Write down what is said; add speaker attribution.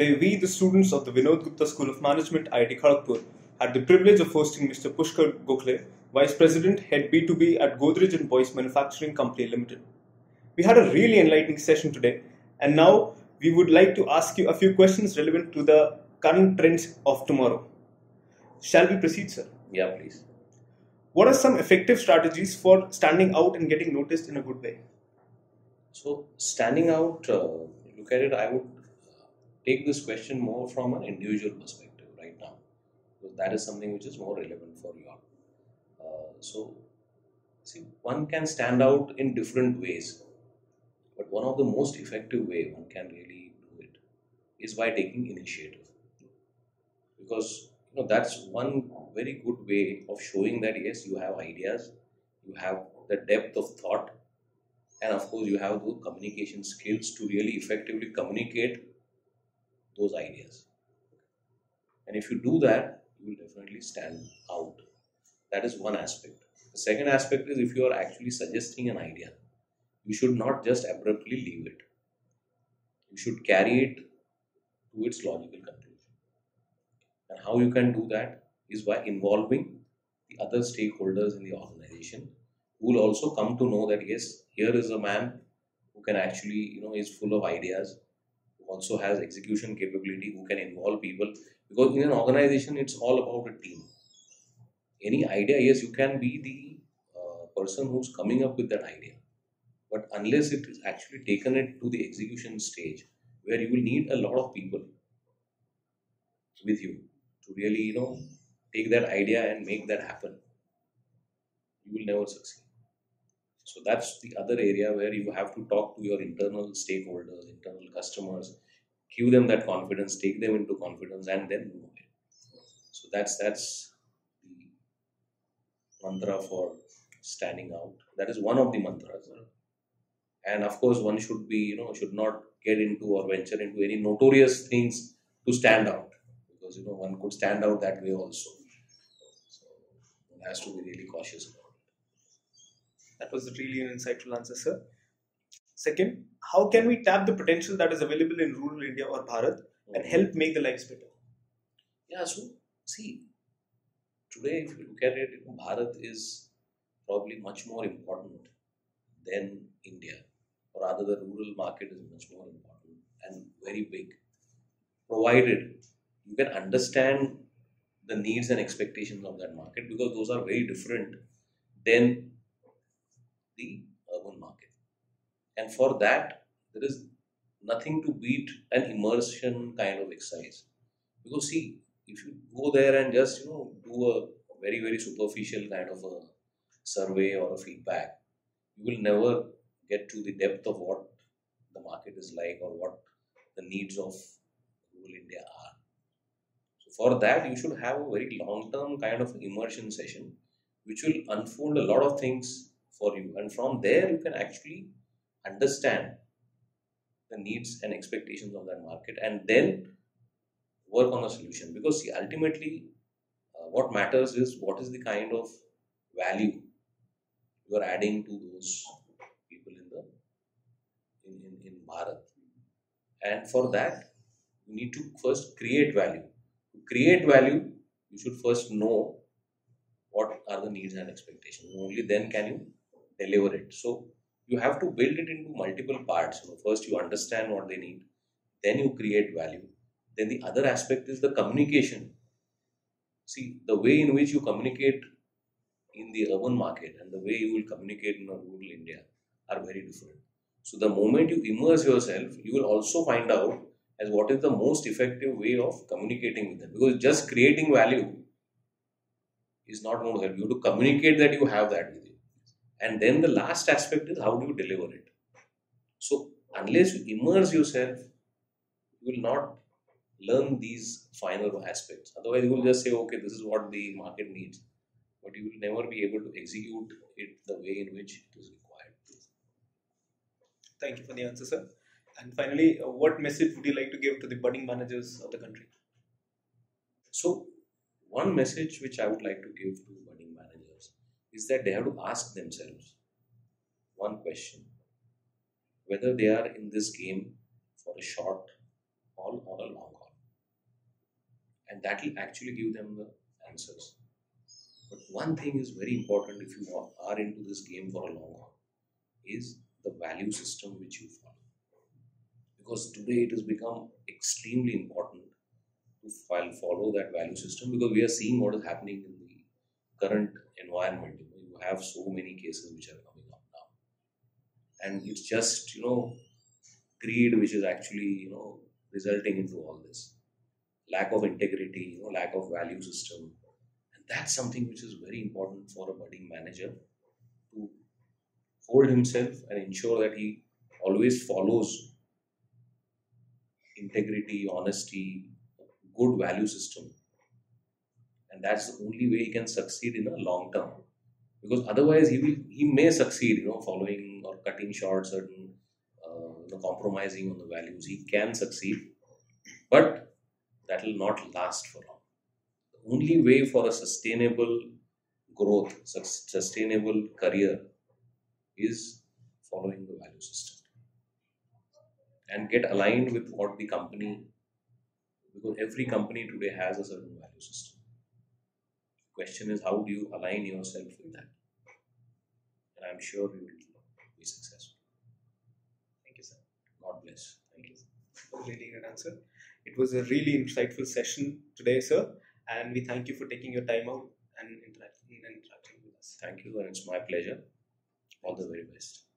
Speaker 1: Today, we, the students of the Vinod Gupta School of Management, IIT Kharagpur, had the privilege of hosting Mr. Pushkar Gokhale, Vice President, Head B2B at Godrej and Boyce Manufacturing Company Limited. We had a really enlightening session today, and now we would like to ask you a few questions relevant to the current trends of tomorrow. Shall we proceed, sir?
Speaker 2: Yeah, please.
Speaker 1: What are some effective strategies for standing out and getting noticed in a good way?
Speaker 2: So, standing out, uh, look at it, I would take this question more from an individual perspective right now, because that is something which is more relevant for you all. Uh, so, see, one can stand out in different ways, but one of the most effective way one can really do it is by taking initiative, because you know that's one very good way of showing that yes, you have ideas, you have the depth of thought and of course you have the communication skills to really effectively communicate those ideas. And if you do that you will definitely stand out. That is one aspect. The second aspect is if you are actually suggesting an idea you should not just abruptly leave it. You should carry it to its logical conclusion. And how you can do that is by involving the other stakeholders in the organization who will also come to know that yes here is a man who can actually you know is full of ideas also has execution capability who can involve people. Because in an organization it's all about a team. Any idea? Yes you can be the uh, person who's coming up with that idea. But unless it is actually taken it to the execution stage where you will need a lot of people with you to really you know take that idea and make that happen you will never succeed so that's the other area where you have to talk to your internal stakeholders, internal customers, give them that confidence, take them into confidence, and then move ahead. So that's that's the mantra for standing out. That is one of the mantras. And of course, one should be, you know, should not get into or venture into any notorious things to stand out. Because you know, one could stand out that way also. So one has to be really cautious
Speaker 1: That was really an insightful answer, sir. Second, how can we tap the potential that is available in rural India or Bharat and help make the lives better?
Speaker 2: Yeah, so see, today if you look at it, Bharat is probably much more important than India, or rather, the rural market is much more important and very big, provided you can understand the needs and expectations of that market because those are very different than the urban market. And for that, there is nothing to beat an immersion kind of exercise. Because see, if you go there and just you know do a very very superficial kind of a survey or a feedback, you will never get to the depth of what the market is like or what the needs of rural India are. So for that, you should have a very long term kind of immersion session, which will unfold a lot of things for you. And from there you can actually understand the needs and expectations of that market and then work on a solution. Because see ultimately uh, what matters is what is the kind of value you are adding to those people in the in, in, in Bharat. And for that you need to first create value. To create value you should first know what are the needs and expectations. Only then can you deliver it. So you have to build it into multiple parts. You know, first you understand what they need, then you create value. Then the other aspect is the communication. See, the way in which you communicate in the urban market and the way you will communicate in a rural India are very different. So the moment you immerse yourself, you will also find out as what is the most effective way of communicating with them. Because just creating value is not going to help you to communicate that you have that with you. And then the last aspect is how do you deliver it? So, unless you immerse yourself, you will not learn these final aspects. Otherwise, you will just say, okay, this is what the market needs. But you will never be able to execute it the way in which it is required.
Speaker 1: Thank you for the answer, sir. And finally, uh, what message would you like to give to the budding managers of the country?
Speaker 2: So, one message which I would like to give to budding managers is that they have to ask themselves one question whether they are in this game for a short all on a long haul. And that will actually give them the answers. But one thing is very important if you are into this game for a long haul is the value system which you follow. Because today it has become extremely important to follow that value system because we are seeing what is happening in current environment. You, have so many cases which are coming up now. And it's just, you know, greed which is actually, you know, resulting into all this. Lack of integrity, you know, lack of value system. And that's something which is very important for a budding manager to hold himself and ensure that he always follows integrity, honesty, good value system. And that's the only way he can succeed in a long term. Because otherwise he will he may succeed, you know, following or cutting short certain uh, you know, compromising on the values. He can succeed, but that will not last for long. The only way for a sustainable growth, sustainable career is following the value system and get aligned with what the company because every company today has a certain value system question is how do you align yourself with that? And i'm sure you will be successful.
Speaker 1: Thank you sir.
Speaker 2: God bless.
Speaker 1: Thank you. For really good answer. It was a really insightful session today sir and we thank you for taking your time out and interacting, and interacting with us.
Speaker 2: Thank you and it's my pleasure. All the very best